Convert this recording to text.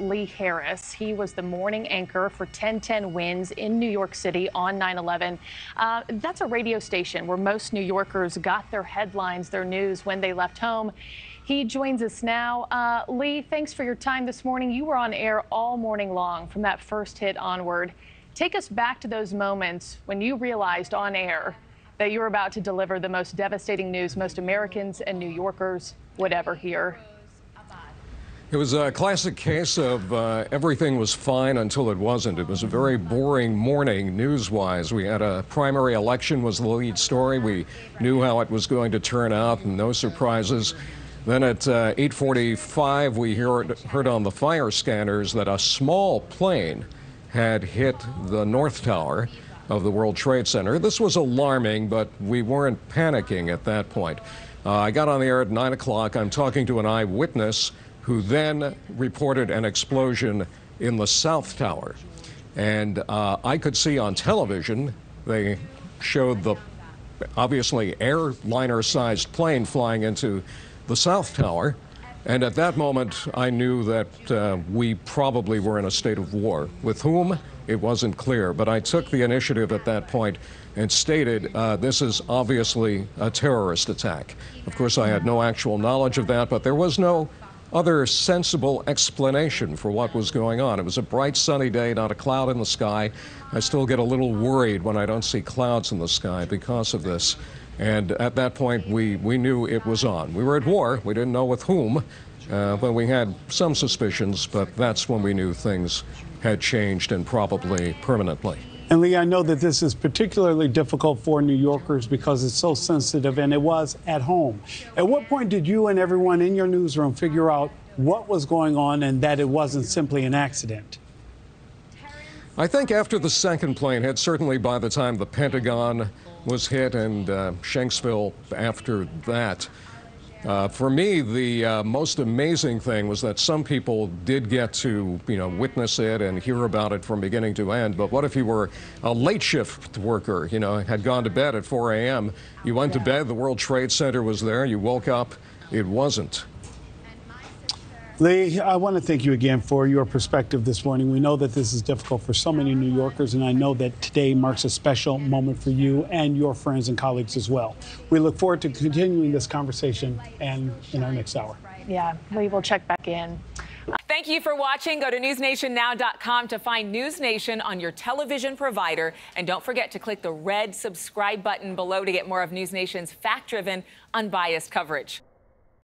Lee Harris. He was the morning anchor for 1010 Wins in New York City on 9 11. Uh, that's a radio station where most New Yorkers got their headlines, their news when they left home. He joins us now. Uh, Lee, thanks for your time this morning. You were on air all morning long from that first hit onward. Take us back to those moments when you realized on air that you were about to deliver the most devastating news most Americans and New Yorkers would ever hear. It was a classic case of uh, everything was fine until it wasn't. It was a very boring morning news-wise. We had a primary election was the lead story. We knew how it was going to turn out, and no surprises. Then at uh, 8:45, we heard, heard on the fire scanners that a small plane had hit the North Tower of the World Trade Center. This was alarming, but we weren't panicking at that point. Uh, I got on the air at 9 o'clock. I'm talking to an eyewitness who then reported an explosion in the South Tower. And uh, I could see on television, they showed the obviously airliner sized plane flying into the South Tower. And at that moment, I knew that uh, we probably were in a state of war. With whom? It wasn't clear. But I took the initiative at that point and stated uh, this is obviously a terrorist attack. Of course, I had no actual knowledge of that, but there was no other sensible explanation for what was going on. It was a bright sunny day, not a cloud in the sky. I still get a little worried when I don't see clouds in the sky because of this. And at that point, we, we knew it was on. We were at war. We didn't know with whom, uh, but we had some suspicions, but that's when we knew things had changed and probably permanently. And Lee, I know that this is particularly difficult for New Yorkers because it's so sensitive, and it was at home. At what point did you and everyone in your newsroom figure out what was going on and that it wasn't simply an accident? I think after the second plane hit, certainly by the time the Pentagon was hit and uh, Shanksville after that, uh, for me, the uh, most amazing thing was that some people did get to, you know, witness it and hear about it from beginning to end. But what if you were a late shift worker, you know, had gone to bed at 4 a.m., you went to bed, the World Trade Center was there, you woke up, it wasn't. Lee, I want to thank you again for your perspective this morning. We know that this is difficult for so many New Yorkers, and I know that today marks a special moment for you and your friends and colleagues as well. We look forward to continuing this conversation and in our next hour. Yeah, we will check back in. Thank you for watching. Go to newsnationnow.com to find News Nation on your television provider. And don't forget to click the red subscribe button below to get more of News Nation's fact driven, unbiased coverage.